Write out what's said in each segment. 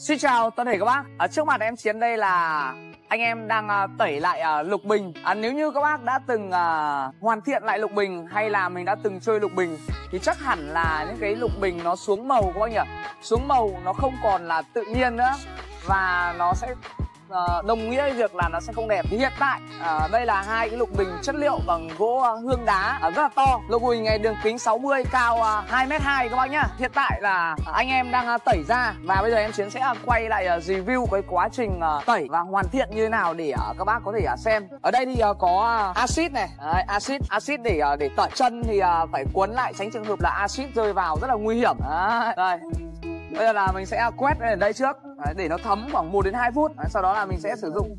Xin chào toàn thể các bác. Ở trước mặt em Chiến đây là anh em đang uh, tẩy lại uh, lục bình. À, nếu như các bác đã từng uh, hoàn thiện lại lục bình hay là mình đã từng chơi lục bình thì chắc hẳn là những cái lục bình nó xuống màu các bác nhỉ? Xuống màu nó không còn là tự nhiên nữa và nó sẽ Ờ, đồng nghĩa với việc là nó sẽ không đẹp. Hiện tại ờ, đây là hai cái lục bình chất liệu bằng gỗ ờ, hương đá rất là to. Lục bình này đường kính 60 cao 2 m 2 các bác nhá. Hiện tại là anh em đang tẩy ra và bây giờ em chiến sẽ quay lại review cái quá trình tẩy và hoàn thiện như thế nào để các bác có thể xem. Ở đây thì có axit này. Đấy, axit axit để để tẩy chân thì phải cuốn lại tránh trường hợp là axit rơi vào rất là nguy hiểm. Đấy, đây bây giờ là mình sẽ quét ở đây trước. Để nó thấm khoảng 1 đến 2 phút. Sau đó là mình sẽ sử dụng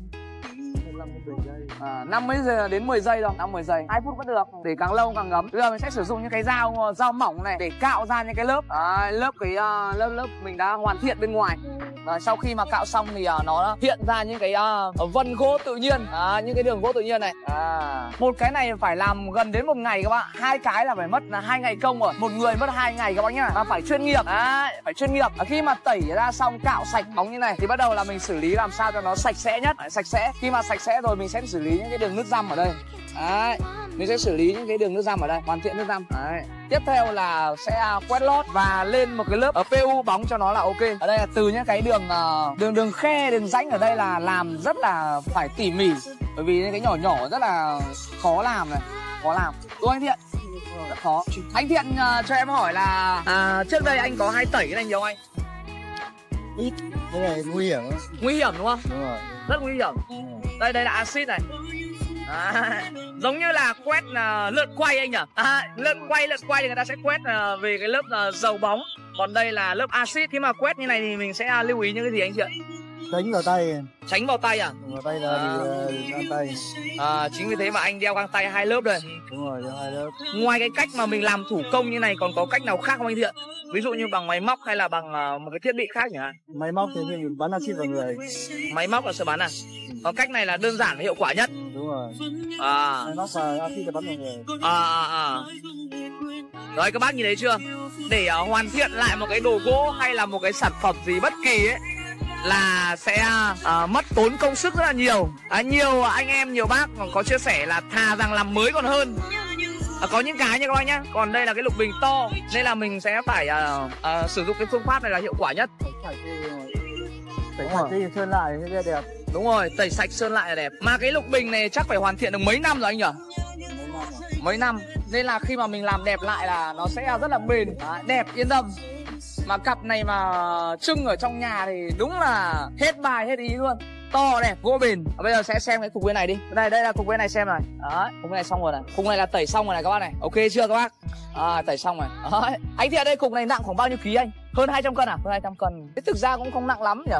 à, 50 giây đến 10 giây thôi 5 10 giây. 2 phút vẫn được. Để càng lâu càng ngấm. Bây giờ mình sẽ sử dụng những cái dao dao mỏng này để cạo ra những cái lớp. À, lớp cái uh, lớp lớp mình đã hoàn thiện bên ngoài. Và sau khi mà cạo xong thì uh, nó hiện ra những cái uh, vân gỗ tự nhiên. À, những cái đường gỗ tự nhiên này. À. một cái này phải làm gần đến một ngày các bạn hai cái là phải mất là hai ngày công rồi. Một người mất hai ngày các bác nhá. Và phải chuyên nghiệp. À, phải chuyên nghiệp. À, khi mà tẩy ra xong cạo sạch bóng như này thì bắt đầu là mình xử lý làm sao cho nó sạch sẽ nhất. Đấy, sạch sẽ. Khi mà sạch sẽ rồi mình sẽ xử lý những cái đường nước răm ở đây. Đấy, mình sẽ xử lý những cái đường nước răm ở đây hoàn thiện nước răm. Đấy. tiếp theo là sẽ à, quét lót và lên một cái lớp ở pu bóng cho nó là ok. Ở đây là từ những cái đường à, đường đường khe đường rãnh ở đây là làm rất là phải tỉ mỉ. Bởi vì những cái nhỏ nhỏ rất là khó làm này khó làm. Đúng anh thiện? Rất khó. Anh thiện à, cho em hỏi là à, trước đây anh có hay tẩy cái này nhiều không anh? Ít. Cái này nguy hiểm lắm. nguy hiểm đúng không? Đúng rồi. Rất nguy hiểm. Đây đây là axit này. À, giống như là quét uh, lượn quay anh nhỉ? À, lượn quay lượn quay thì người ta sẽ quét uh, về cái lớp uh, dầu bóng. Còn đây là lớp axit. Khi mà quét như này thì mình sẽ uh, lưu ý những cái gì anh chị ạ tránh vào tay. Tránh vào tay à? Vào tay là À. bị bị găng tay. À, chính vì thế mà anh đeo găng tay hai lớp đây. Đúng rồi hai lớp. Ngoài cái cách mà mình làm thủ công như này còn có cách nào khác không anh thiện? Ví dụ như bằng máy móc hay là bằng uh, một cái thiết bị khác hạn máy móc thì mình bắn axit vào người. Máy móc là sơ bắn à? Còn cách này là đơn giản và hiệu quả nhất. Đúng rồi. À. Máy móc và axit là bắn vào người. À à à. Rồi các bác nhìn thấy chưa? Để uh, hoàn thiện lại một cái đồ gỗ hay là một cái sản phẩm gì bất kỳ ấy là sẽ uh, mất tốn công sức rất là nhiều. À, nhiều anh em nhiều bác còn có chia sẻ là thà rằng làm mới còn hơn. À, có những cái nha các bác nhá. Còn đây là cái lục bình to nên là mình sẽ phải uh, uh, sử dụng cái phương pháp này là hiệu quả nhất. Phải rồi. sạch đi sơn lại sẽ đẹp. Đúng rồi tẩy sạch sơn lại là đẹp. Mà cái lục bình này chắc phải hoàn thiện được mấy năm rồi anh nhỉ? Mấy năm rồi. mấy năm. Nên là khi mà mình làm đẹp lại là nó sẽ rất là bền. Đấy, đẹp yên tâm mà cặp này mà trưng ở trong nhà thì đúng là hết bài hết ý luôn. To đẹp gỗ bền. À, bây giờ sẽ xem cái cục bên này đi. Đây đây là cục bên này xem này. Đấy cục bên này xong rồi này. Cục này là tẩy xong rồi này các bác này. Ok chưa các bác? À, tẩy xong rồi. Đấy. anh thì ở đây cục này nặng khoảng bao nhiêu ký anh? Hơn 200 cân à? Hơn 200 cân. Thế thực ra cũng không nặng lắm nhỉ?